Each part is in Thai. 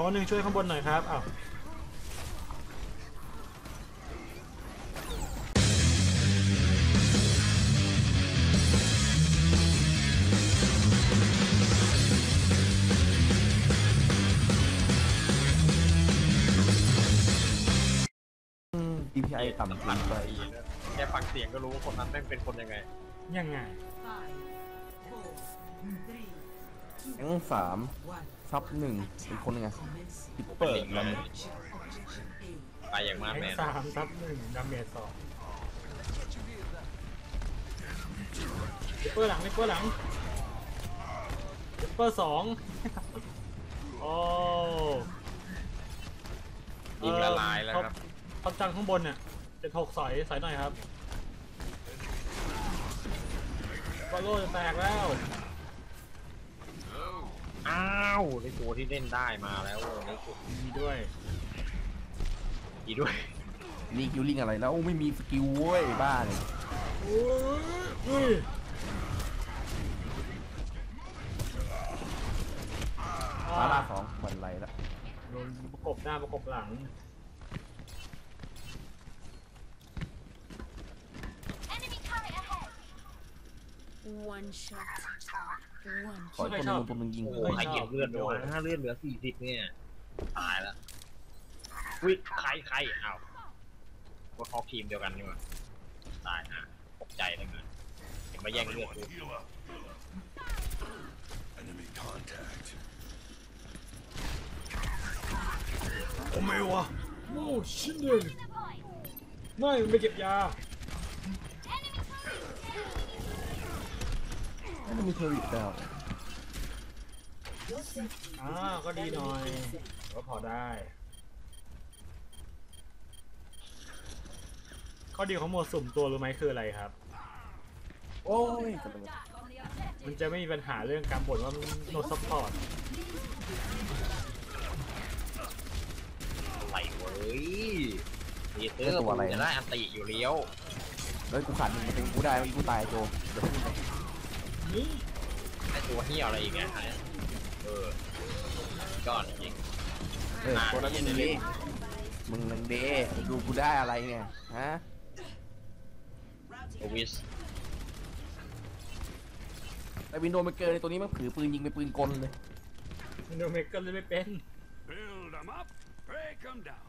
อหนึ่งช่วยข้างบนหน่อยครับอ้าว DPI ต่ำจริงไปแค่ฟังเสียงก็รู้ว่าคนนั้นแม่งเป็นคนยังไง ยังไง แองสามซับหนึ่งเป็นคนยังไงปิดเปิดแล้วเนี่ยไปอย่างมากแทแมงนสามซับหนึ่งดาเมจสองลิปเปอร์หลังลิปเปอร์หลังลิปเปอร์สองโอ้ยิงละลายแล้วครับเขาจังข้างบนเนี่ยจะถกสอยสอยหน่อยครับบอลโลจะแตกแล้วอ้าวในตัวที่เล่นได้มาแล้วในสุดมีด้วยดีด้วยนี่คิวลิงอะไรแล้วไม่มีสกิลเว้ยบ้าเลยโอ้ยอุ้ยมาล่าสองบันไลละโดนประกบหน้าประกบหลัง Enemy turret ahead. One shot. One ขออีกคนหนึงตัวหนึงยิงโอ้โหใครเก็บเลือดไปวะถ้าเลือดเหลือสี่สิบเนี่ยตายแล้วอุ้ยใครใครอ้าวว่าเขาทีมเดียวกันนี่หว่าตายนะตกใจเลยเกินเห็นมาแย่งเลือดกู Enemy contact. โอ้ไม่วะโอ้ชิ้นหนึ่ง The point. ไม่ไม่เก็บยา ไม่มีเทอร์ริแล้วอ่าก็ดีหน่อย ก็พอได้ ข้อดีของโหมดสุ่มตัวรู้ไหมคืออะไรครับ โอ้ยจะเป็นมันจะไม่มีปัญหาเรื่องการบ่นว่าโนซัพพอร์ตอะไรเว้ยดีเตอร์ผมจะได้อันติอยู่เลี้ยว เฮ้ยกูขาดหนึ่งมาเป็นกูได้เมื่อกี้กูตายโจเดี๋ยวพูดไป นี่ไอตัวเหี้ยอะไรอีกไงเออก้อนจริงเออตัวนั้นมึงเด้มึงนังเด้ดูกูได้อะไรเนี่ย ฮะโอวิสแต่วินโดว์มันเกินเลยตัวนี้มันถือปืนยิงเป็นปืนกลเลยมินโดเมกก็เลยไม่เป็น Build 'em up, break 'em down.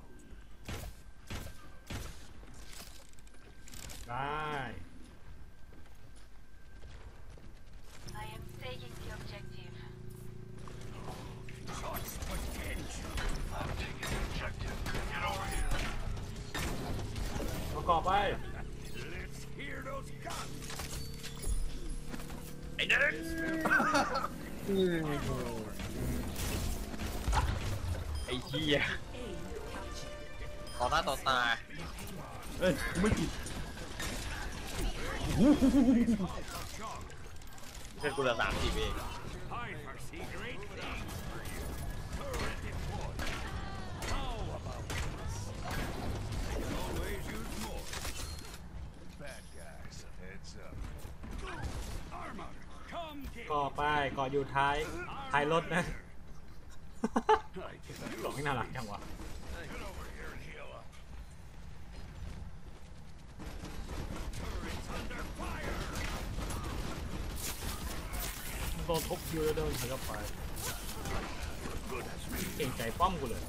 เลยไม่กินเพื่อนกูเหลือสามสี่เองก็ไปก่ออยู่ท้ายท้ายรถนะหลอกให้น่ารักจังวะ Get over here and heal up. Turret's under fire. โดนทุบ คิวแล้วเดินถอยกลับไปเก่งใจป้อมกูเลย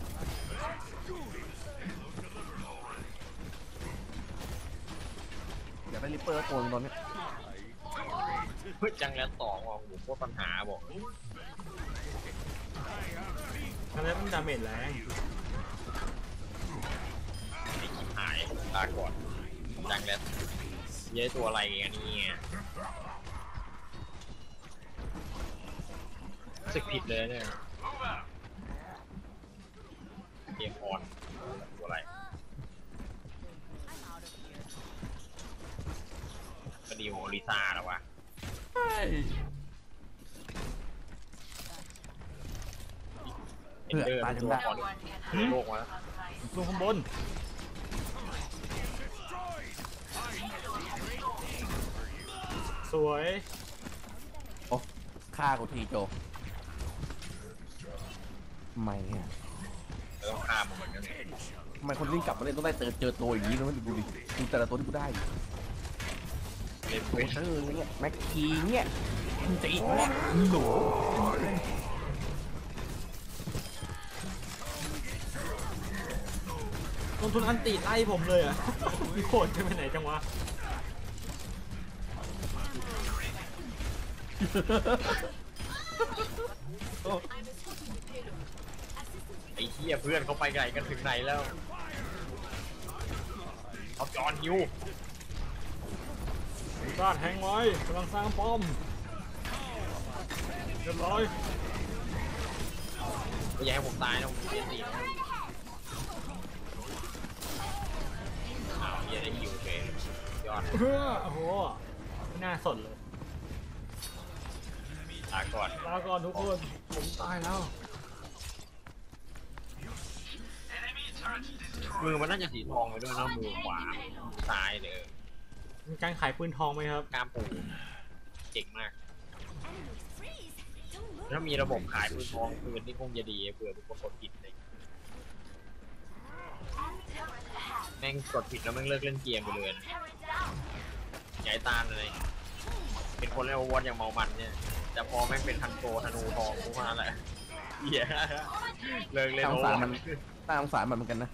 อยากได้ริปเปอร์ตัวหนึงตอนเนี้ยเฮ้ยจังแล้วต่อว่าโอ้โหโคตรปัญหาบอกอันนั้นมันดาเมจแรงไอ้ชิบหายลาก่อนจังแล้วเย้ยตัวอะไรอะเนี่ รู้สึกผิดเลยเนี่ยเกมออนตัวอะไรก็ดีโหลิซ่าแล้ววะเอ็นเดอร์เป็นตัวละครในโลกวะลงข้างบนสวย โอ้ฆ่ากูทีโจ ไม่อะเออต้องฆ่ามันเหมือนกันทำไมคนที่กลับมาเล่นต้องได้เจอเจอตัวอย่างนี้นะดูดิดูแต่ละตัวที่กูได้ดิเล่นโรเวทเตอร์เนี่ยแม็กคีเนี่ยมันจะอีกเนี่ยโหลลงทุนอันติไล่ผมเลยอะ มีโคตรจะไปไหนจังวะ ไอ้ เหี้ยเพื่อนเขาไปไกลกันถึงไหนแล้วเอาจอนฮิวกาดแทงไว้กำลังสร้างป้อมเรียบร้อยไม่อยากให้ผมตายนะผมเสียสีอ้าวเหี้ยได้ฮิวเฉยยอดเฮ้อโอ้โหไม่น่าสนเลยลาก่อนลาก่อนทุกคน ผมตายแล้ว มือมันน่าจะสีทองไปด้วยนะมือขวาซ้ายเลยมีการขายปืนทองไหมครับกล้ามปูเจ๋งมาก ถ้ามีระบบขายปืนทองปืนนี่คงจะดีเผื่อทุกคนกดผิดเลยแม่งกดผิดแล้วแม่งเลิกเล่นเกมไปเลยนะใหญ่ตามเลย เป็นคนเล่นโอวอนอย่างเมามันเนี่ยแต่พอแม่งเป็นทันโกธนูทองกูมาแหละเหี้ยเลิกเล่นน่าสโองวสารอนมันน่าสงสารมันเหมือนกันนะ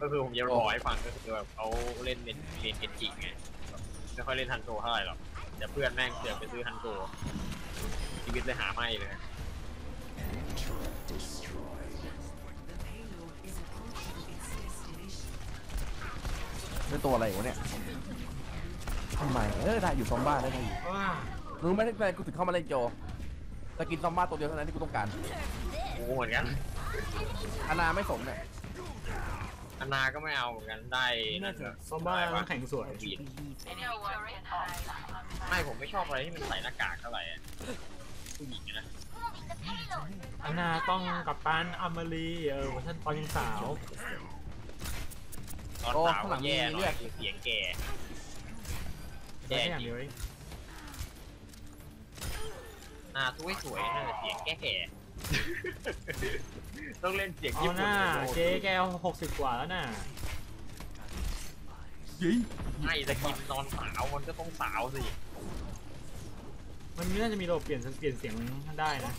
ก็คือผมจะบอกให้ฟังก็คือแบบเขาเล่นเล่นเล่นเกนจิไงแบบไม่ค่อยเล่นทันโกเท่าไหร่หรอกแต่เพื่อนแม่งเสือกไปซื้อทันโกชีวิตเลยหาไม่เลยได้ตัวอะไรวะเนี่ยทำไมเออได้อยู่ซอมบ้าได้ได้อยู่ว้ามึงไม่ได้ใจกูถึงเข้ามาเล่นโจแต่กินซอมบ้าตัวเดียวเท่านั้นที่กูต้องการกูเหมือนกันอานาไม่สมเนี่ย อันนาก็ไม่เอาเหมือนกันได้น่าจะซอมบ้าต้องแข่งสวยวีด No one can hide. ไม่ผมไม่ชอบอะไรที่มันใส่หน้ากากเท่าไหร่อะผู้หญิงอะนะอันนาต้องกับตันอมรีเออเวอร์ชันตอนยังสาวตอนสาวก็แย่หน่อยคือเสียงแก่ได้แย่แค่อย่างจริเดีงยวเองหน้าสวยสวยๆน่าจะเสียงแก่แก่ๆ ต้องเล่นเสียงเอาญี่หปุ่นน้าโอ้โหเจ๊แกหกสิบกว่าแล้วน่ะยี่ไม่แต่กินตอนสาวมันก็ต้องสาวสิมันน่าจะมีระบบเปลี่ยนเปลี่ยนเสียงได้นะ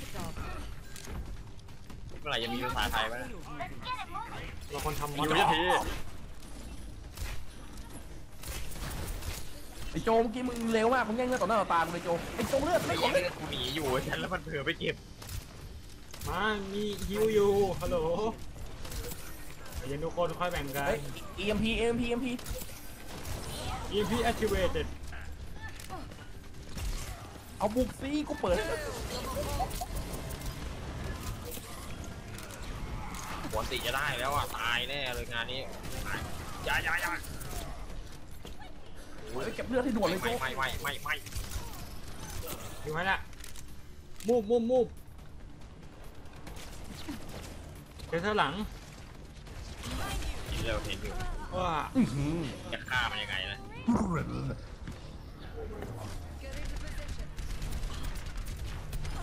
เมื่อไหร่จะมีภาษาไทยไหมเราคนทำมีมอดวิธีไอโจเมื่อกี้มึงเร็วมากมึงแย่งเลือดต่อหน้าต่อตามึงเลยโจไอโจเลือดไอ้ไม่เหี้ยกูหนีอยู่ฉันแล้วมันเผลอไปเก็บ มามีฮิวอยู่ฮัลโหลเย็นทุกคนค่อยแบ่งกัน เฮ้ย EMP EMP EMP EMP activated เอาบุกซีกูเปิดหัวติจะได้แล้วอะ ตายแน่เลยงานนี้ตายอย่าอย่าอย่าเฮ้ยเก็บเลือดให้ด่วนเลยโจไม่ไม่ไม่ไม่ไม่ อยู่ไหมล่ะมูฟมูฟมูฟ เจอเธอหลังเห็นเร็วเห็นอยู่ว้าอื้อหือจะฆ่ามันยังไงนะ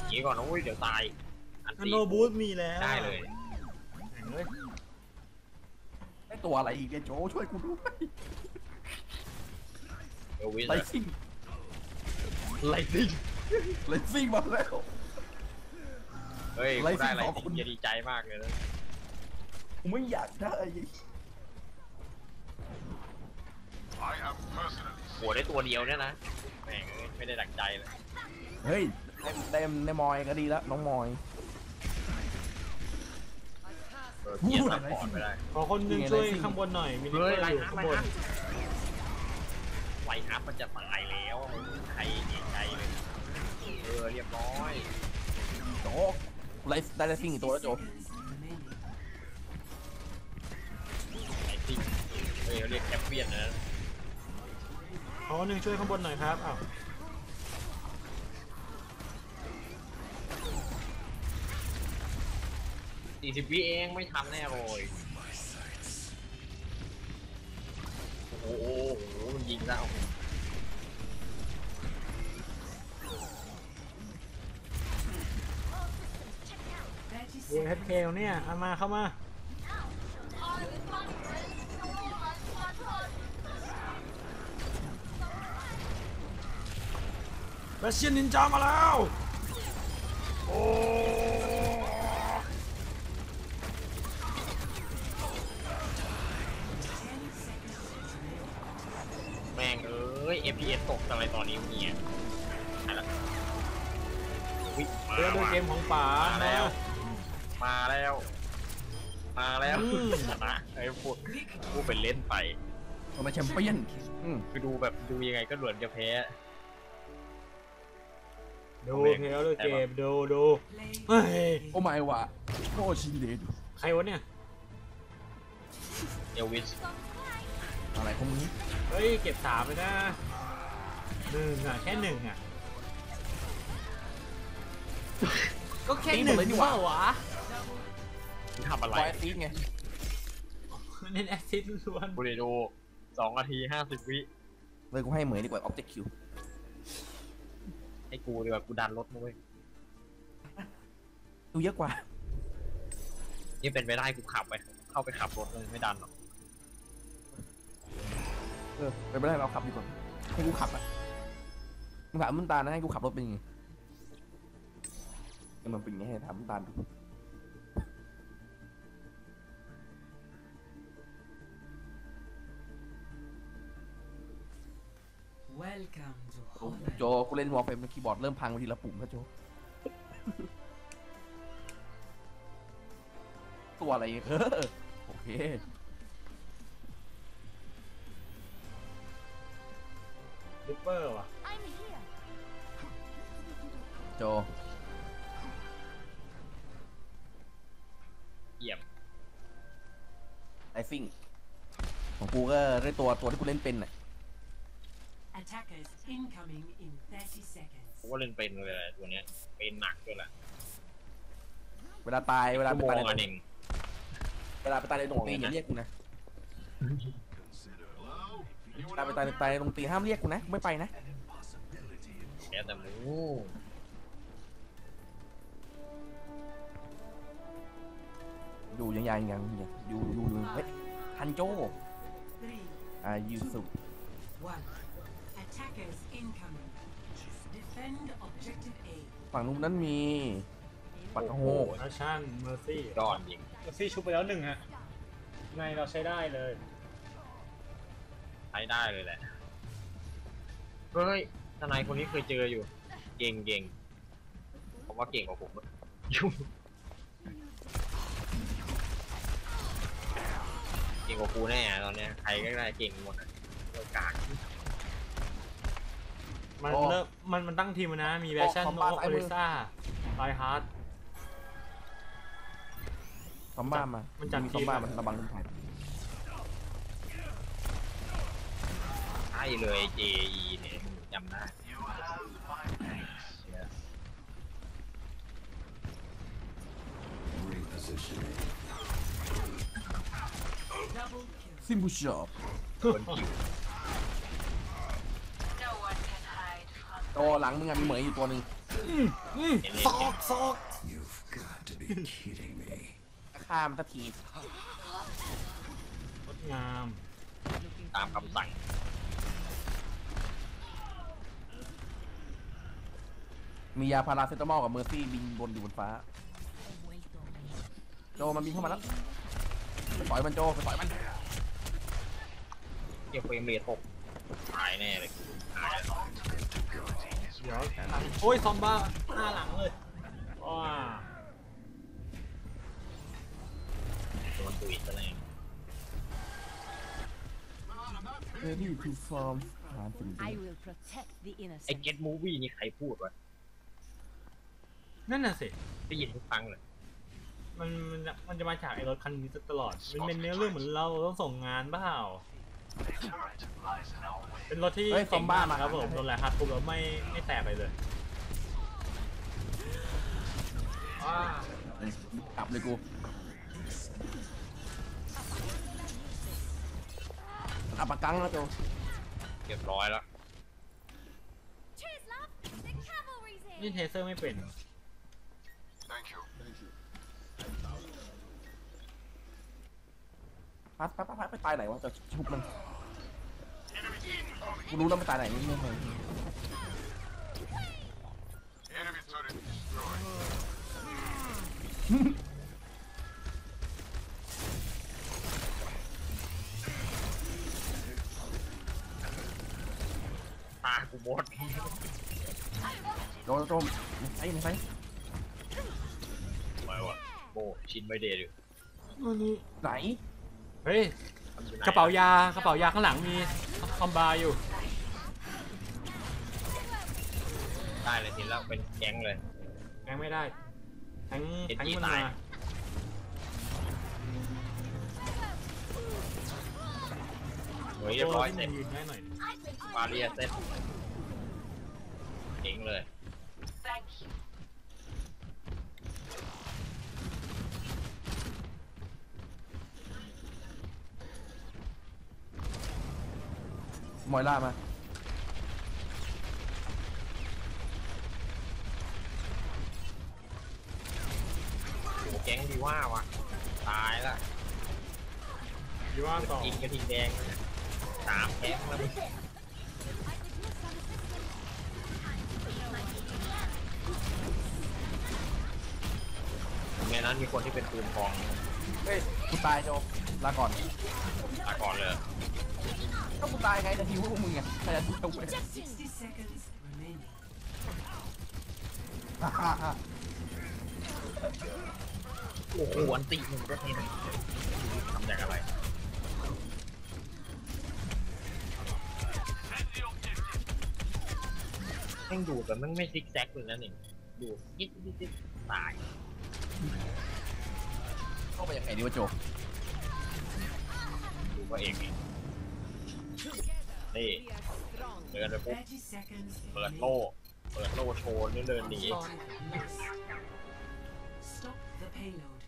หนีก่อนนะอุ้ยเดี๋ยวตาย อันอันตีโนบูธมีแล้วได้เลยแม่งเลยได้ตัวอะไรอีกเนี่ยโจช่วยกูด้วยเอลวิสไลซิ่งไลซิงไลซิ่งมาแล้ว เฮ้ยไลกูซิ่ได้งไลสองซิคนงจะดีใจมากเลยนะกู ไม่อยากได้ I have personally หัวได้ตัวเดียวเนี่ยนะแม่งเอ้ยไม่ได้ดักใจเลยเฮ้ยเต็มในมอยก็ดีแล้วน้องมอยเออเกียร์ซัพพอร์ตไปได้ขอคนหนึงนี่ไงช่วยไลซิ่งข้างบนหน่อยมีนิเฮ้ยเตอไลร์อยู่น์อัพข้างไลบนน์อัพไลน์อัพมันจะตายแล้วใครเอกใจเลยเออเรียบร้อยโจไลฟ์ได้ไลซิ่งอีกตัวแล้วโจไลซิง เฮ้ยเขาเรียกแคปเปียนนะขอคนหนึงช่วยข้างบนหน่อยครับอ้าวสี่สิบวิเองไม่ทันแน่เลยโอ้โหโอ้โหมันยิงแล้วโอ้ดูเฮดเคลเนี่ยเอามาเข้ามา แบชเชียนนินจามาแล้ว โอ้แม่งเอ้ย FPS ตกอะไรตอนนี้เนี่ยตายละอุ๊ยมาเรือดูเกมของป๋ามาแล้วนะมาแล้ว มาแล้วอืมชนะไอ้ยพูดพูดเป็นเล่นไปเรามาแชมเปี้ยน อืมคือดูแบบดูยังไงก็เหมือนจะแพ้ ดูเพลดูเกมดูดูเฮ้ยโอ้ไม่วะโอ้ชินเดดใครวะเนี่ยเอลวิสอะไรของมึงเฮ้ยเก็บสามไปนะหนึ่งอะแค่หนึ่งอะก็แค่หนึ่งเปล่าวะมึงทำอะไรไวท์ซีดไงเน้นแอซิดล้วนกูเลยดูสองนาทีห้าสิบวิเลยกูให้เหมยดีกว่าออบเจกต์คิว ให้กูดีกว่ากูดันรถนะเว้ยดูเยอะกว่า นี่เป็นไปได้กูขับไป เข้าไปขับรถเลยไม่ดันหรอกเออไปไม่ได้เราขับดีกว่าให้กูขับอะมึงถามมึงตาลนะให้กูขับรถเป็นยังไงเออมันเป็นยังไงให้ถามมึงตาลดู โอ้ Holland. โจกูเล่นวอลเฟมคีย์บอร์ดเริ่มพังไปทีละปุ่มแล้วโจ ตัวอะไรเออโอเคริปเปอร์ว่ะ I'm here. โจเยี่ยมไอซิ่ง ของกูก็ได้ตัวตัวที่กูเล่นเป็นน่ะ Attackers incoming in 30 seconds. กูก็เล่นเป็นเลยแหละตัวเนี้ยเป็นหนักด้วยแหละเวลาตายเวลาชั่วไปโมตายงในอันเองเวลาไปตายในตรงตีนอย่าเรียกกูนะ Consider hello? เวลาไปตายในตายในตรงตีนห้ามเรียกกูนะกูไม่ไปนะ An impossibility. แค่แต่หมูอยู่ยังยังยังยังอยู่อยู่อยู่เฮ้ยฮันโจ Three, อายุสุ one. ฝั่งนู้นนั้นมี ปักกระโฮกแอคชั่นเมอร์ซี่ยอดยิงMercy ชุบไปแล้วหนึ่งฮะในเราใช้ได้เลยใช้ได้เลยแหละเฮ้ยทนายคนนี้เคยเจออยู่ เก่งเก่งผมว่าเก่งกว่าผมอะยุ่งเก่งกว่ากูแน่ตอนเนี้ยใครก็ได้เก่งหมดอะโอกาส มันเริ่มมันมันตั้งทีมมานะ มี Bastion โน Orisaไลฮาร์ดซอมบ้ามามันจัดมีทีซอมมบ้าอะมันระบังลุมถ่ายใช่เลย JE เนี่ยจำได้ You have my thanks. Repositioning. Double kill. ซิมบูชอปคนคิว โตหลังมึงอะมีเหมยอยู่ตัวหนึ่งเห็นซเล่นอกซอก You've got to be kidding me. ฆ่ามันสักทีงดงามตามคำสั่งมียาพาราเซตามอลกับเมอร์ซี่บินบนอยู่บนฟ้า He vuelto. โจมันบินเข้ามาแล้วไปต่อยมันโจไปต่อยมันเกี่ยวเฟรมเรทตกหายแน่เลยหายแล้ว เดี๋ยวโอ้ยซอมบ้าหน้าหลังเลยว้าโดนตุยซะแล้วเ e ดี้ทูฟอร์มผ่านถึง I will protect the ไอ้ innocent. เก็ตมูวี่นี่ใครพูดวะนั่นน่ะสิ ได้ยินทุกครั้งเลยมันมันจะมันจะมาจากไอ้รถคันนี้ตลอด มันเป็นเนื้อเรื่องเหมือนเราต้องส่งงานเปล่า The turret lies in our way. เป็นรถที่เฮ้ยซอมบ้ามาครับผมโดนแหละฮัททุบแล้วไม่ไม่แตกไปเลยว้ากลับเลยกูอับปะกังแล้วโจเรียบร้อยแล้ว Cheers, love. The cavalry's นี่เทเซอร์ไม่เป็น พัดพัดพัดพัดไปตายไหนวะจะชุบมัน Enemy team incoming. กูรู้แล้วมันตายไหนนี่ไม่เคย Enemy turret destroyed. ตากูหมดโดนโจมไอ้มึงไปไปวะโบชินไม่เดย์ดิไหน เฮ้ยมันอยู่ไหนกระเป๋ายากระเป๋ายาข้างหลังมีคอมบาอยู่ ได้เลยทีแล้วเป็นแก๊งเลยแทงไม่ได้แทงเอ็นแทงจี้มันตายมาเฮ้ยเรียบร้อยที่เสร็จมันยืนได้หน่อยมาเรียเสร็จเจ๋งเลย มอยล่ามาโอ้แก๊งดีว่าวะตายละอยู่ว่างต่อยิงกระทิงแดงเลยสามแก๊งแล้วมึงในนั้นมีคนที่เป็นปืนทอง เฮ้ยกูตายโจลาก่อนตาก่อนเลยก็กูตายไงจะหิวพวกมึงไงใครจะหิวกู60 seconds remaining. ฮ่าฮ่าฮ่าโอ้โหอันติมึงก็เห็นทำจากอะไร And the objective. แม่งดูดแต่แม่งไม่ซิกแซกเลยนะนี่ดูดยิดยิดยิดตาย เข้าไปยังไงดีวะโจดูก็เองนี่นี่เดินไปปุ๊บ30 seconds เปิด remaining. โล่เปิดโล่โชว์นี่เดินหนี Stop the payload.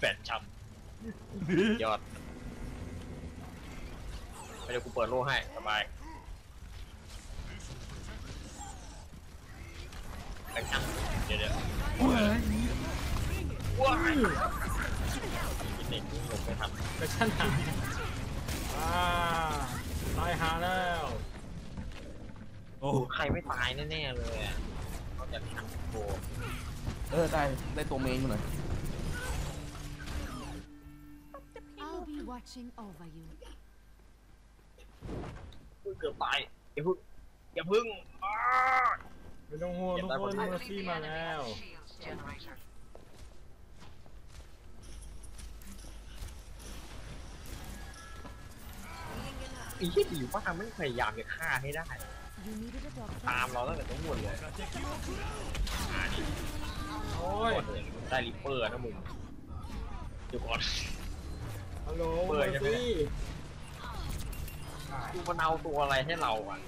แปดช้ำยอดไปเดี๋ยวกูเปิดโล่ให้สบายแอคชั่นเดี๋ยวเดี๋ยวว้ายเด็กลงไปทำกระชั้นหายอ่าตายหาแล้วโอ้ใครไม่ตายแน่ๆเลยอะนอกจากชันโบเออได้ได้ตัวเมนกูหน่อย I'll be watching over you. อุ๊ยเกือบตายอย่าพึ่งอย่าพึ่งอ้าไม่ต้องห่วงทุกคนเมอร์ซี่มาแล้ว Shields generator. ไอ้ที่อยู่บ้านไม่พยายามจะฆ่าให้ได้ You needed a doctor. ตามเราตั้งแต่ต้นหมดเลยอ่านี่โอ้ยก่อนเลยได้ริปเปอร์นะมึงเดี๋ยวก่อนฮัลโหลเปิเมอดร์ใช่ไหมซี่กูมันเอาตัวอะไรให้เราอะ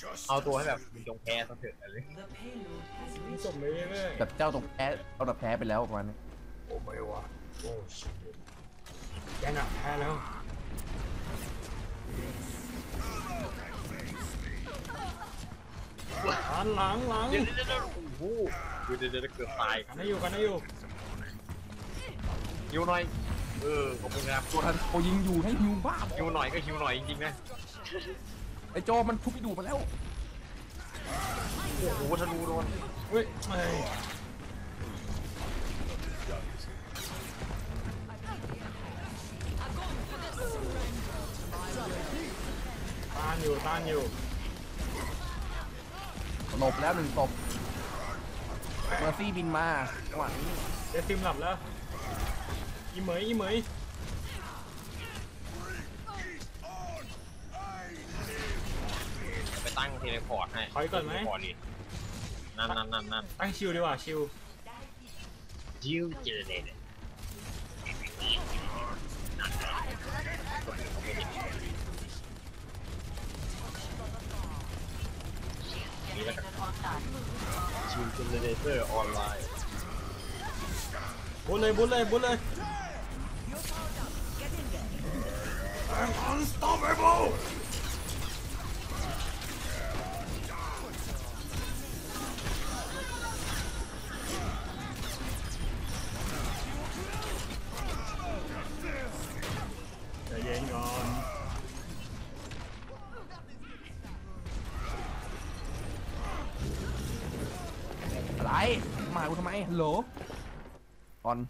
Just เอาตัวให้แบบจงแพ้ซะเถอะอะไร The payload has มัน reached จบไปเรื่อยแบบเจ้าตรงแพ้เอาแต่แพ้ไปแล้วประมาณนี้ๆโอ้ไม่วะโอ้ชิบแกหนักแพ้แล้วหลังหลังหลังเดี๋ยวเดี๋ยวเดี๋ยวโอ้โหเดี๋ยวเดี๋ยวเดี๋ยวเกือบตายกันให้อยู่กันให้อยู่ฮิวหน่อย เออขอบคุณครับตัวทันโอยิงอยู่ให้ฮิวบ้าฮิวหน่อยก็ฮิวหน่อยจริงๆนะไอ้โจมันทุบไปดูมาแล้วโอ้โหธนูโดนเฮ้ยเอ้ยต้านอยู่ต้านอยู่หลบแล้วหนึ่งตบเมอร์ซี่บินมาจังหวะนี้เดซิมหลับแล้ว อีเหมยอีเหมยไปตั้งเทเลพอร์ตให้ถอยก่อนไหม เทเลพอร์ตดินั่นนั่นนั่นนั่นตั้งชิวดีกว่าชิวจิวเจเนเนนี่แล้วกันจิวเจเนเตอร์ออนไลน์บุญเลยบุญเลยบุญเลย I'm unstoppable! Hello. On.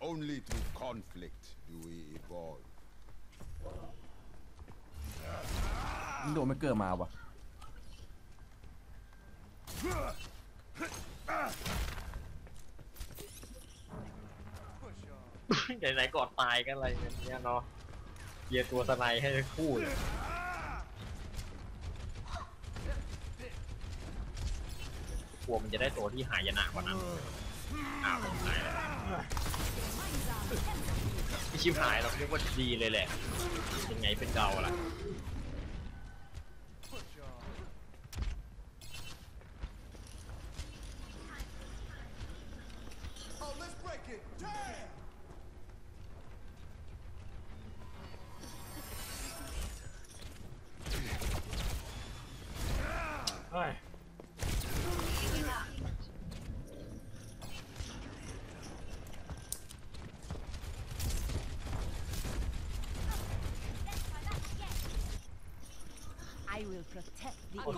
Only through conflict do we evolve. มึงโดนไม่เกิดมาวะไหนๆกอดตายกันอะไรอย่างเงี้ยเนาะเยียตัวสไนให้คู่เลยกลัวมันจะได้ตัวที่หายนะกว่านั้นอ้าวหายแล้วไม่ชิบหายเราเรียกว่าดีเลยแหละยังไงเป็นเดาล่ะ it! Damn! เฮ้ย I will protect the โอ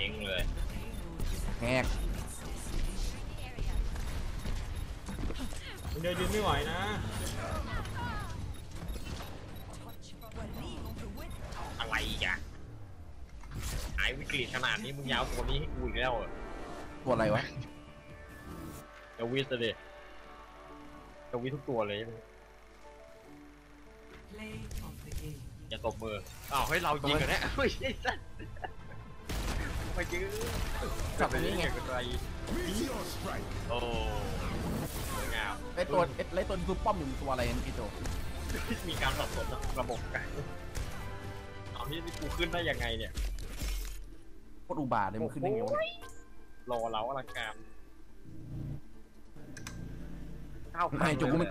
เจ๊งเลย Payload is แหกคนเดียวยืนไม่ไหวนะอะไรอีกอะหายวิกฤตขนาดนี้มึงยาวตัวนี้ให้กูอีกแล้วเหรอตัวอะไรวะเดวิสเลยเดวิสทุกตัวเลย play of the game. อย่าตบมืออ้าวเฮ้ยเรายิงกันแน่เฮ้ยไอ้สัส มายื้อจับอันนี้ไงเป็นไร Meteor strike! โอ้สวยงามไอตัวไอ้ไอตัวคือป้อมอยู่ตัวอะไรไอโจมีการสับสนระบบกันเอาที่นี่กูขึ้นได้ยังไงเนี่ยโคตรอุบาทเลยมันขึ้นได้ไงวะรอเราอลังการเข้าพัไม่นโจกูเลไม่ย